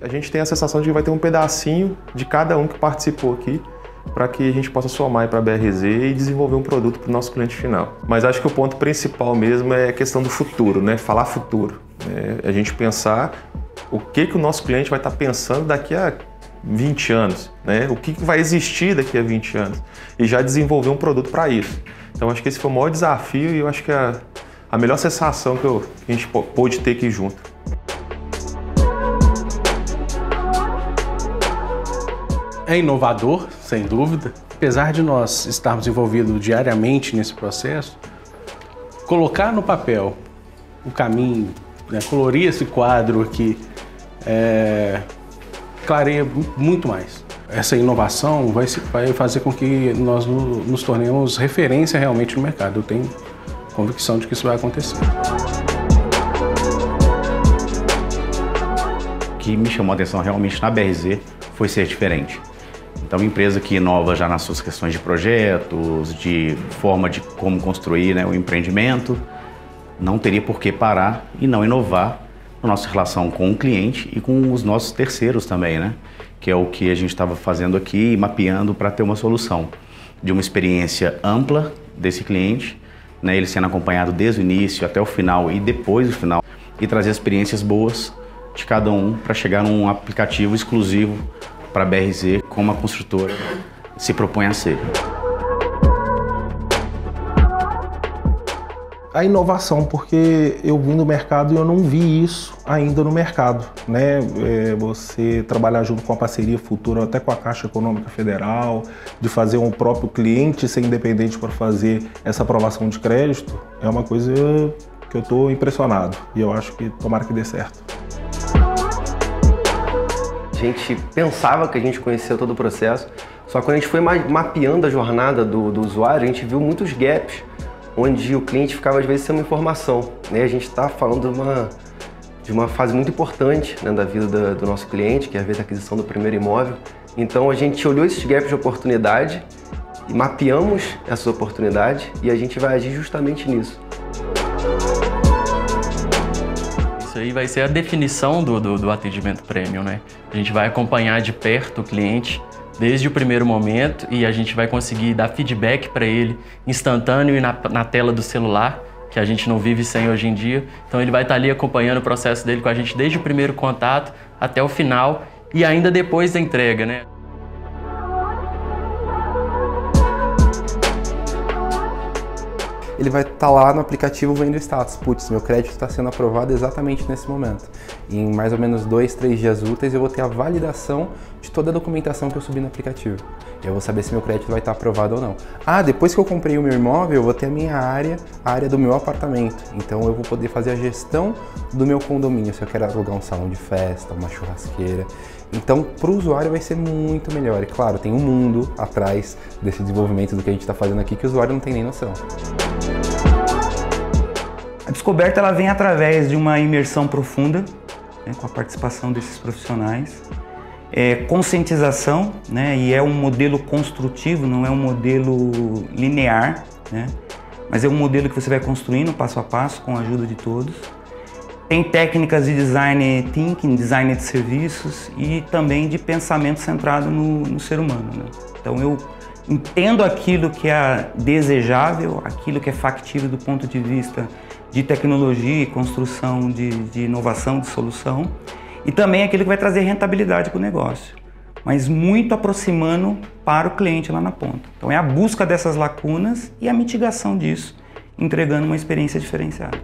A gente tem a sensação de que vai ter um pedacinho de cada um que participou aqui para que a gente possa somar para a BRZ e desenvolver um produto para o nosso cliente final. Mas acho que o ponto principal mesmo é a questão do futuro, né? Falar futuro. Né? A gente pensar o que, que o nosso cliente vai estar pensando daqui a 20 anos, né? O que, que vai existir daqui a 20 anos e já desenvolver um produto para isso. Então acho que esse foi o maior desafio e eu acho que é a, a melhor sensação que, eu, que a gente pôde ter aqui junto. É inovador, sem dúvida. Apesar de nós estarmos envolvidos diariamente nesse processo, colocar no papel o caminho, né, colorir esse quadro aqui, é, clareia muito mais. Essa inovação vai, vai fazer com que nós nos tornemos referência realmente no mercado. Eu tenho convicção de que isso vai acontecer. O que me chamou a atenção realmente na BRZ foi ser diferente. Então, empresa que inova já nas suas questões de projetos, de forma de como construir né, o empreendimento, não teria por que parar e não inovar na nossa relação com o cliente e com os nossos terceiros também, né? Que é o que a gente estava fazendo aqui, mapeando para ter uma solução de uma experiência ampla desse cliente, né? Ele sendo acompanhado desde o início até o final e depois do final e trazer experiências boas de cada um para chegar num aplicativo exclusivo para a BRZ como a construtora se propõe a ser. a inovação, porque eu vim do mercado e eu não vi isso ainda no mercado, né? É, você trabalhar junto com a parceria futura, até com a Caixa Econômica Federal, de fazer um próprio cliente ser independente para fazer essa aprovação de crédito, é uma coisa que eu estou impressionado e eu acho que tomara que dê certo. Gente pensava que a gente conhecia todo o processo, só que quando a gente foi mapeando a jornada do, do usuário, a gente viu muitos gaps, onde o cliente ficava às vezes sem uma informação. Né? A gente está falando de uma, de uma fase muito importante né, da vida do, do nosso cliente, que é a vez da aquisição do primeiro imóvel. Então a gente olhou esses gaps de oportunidade e mapeamos essa oportunidade e a gente vai agir justamente nisso. Isso aí vai ser a definição do, do, do atendimento premium, né? A gente vai acompanhar de perto o cliente desde o primeiro momento e a gente vai conseguir dar feedback para ele instantâneo e na, na, tela do celular, que a gente não vive sem hoje em dia. Então ele vai estar tá ali acompanhando o processo dele com a gente desde o primeiro contato até o final e ainda depois da entrega, né? Ele vai estar tá lá no aplicativo vendo o status. Putz, meu crédito está sendo aprovado exatamente nesse momento. Em mais ou menos dois, três dias úteis eu vou ter a validação de toda a documentação que eu subi no aplicativo. Eu vou saber se meu crédito vai estar tá aprovado ou não. Ah, depois que eu comprei o meu imóvel, eu vou ter a minha área, a área do meu apartamento. Então eu vou poder fazer a gestão do meu condomínio, se eu quero alugar um salão de festa, uma churrasqueira. Então, para o usuário vai ser muito melhor. E claro, tem um mundo atrás desse desenvolvimento do que a gente está fazendo aqui que o usuário não tem nem noção. A descoberta ela vem através de uma imersão profunda, né, com a participação desses profissionais, é, conscientização, né, e é um modelo construtivo, não é um modelo linear, né, mas é um modelo que você vai construindo passo a passo com a ajuda de todos. Tem técnicas de design thinking, design de serviços e também de pensamento centrado no, no ser humano. Né? Então eu entendo aquilo que é desejável, aquilo que é factível do ponto de vista de tecnologia e construção de, de inovação, de solução, e também aquilo que vai trazer rentabilidade para o negócio, mas muito aproximando para o cliente lá na ponta. Então é a busca dessas lacunas e a mitigação disso, entregando uma experiência diferenciada.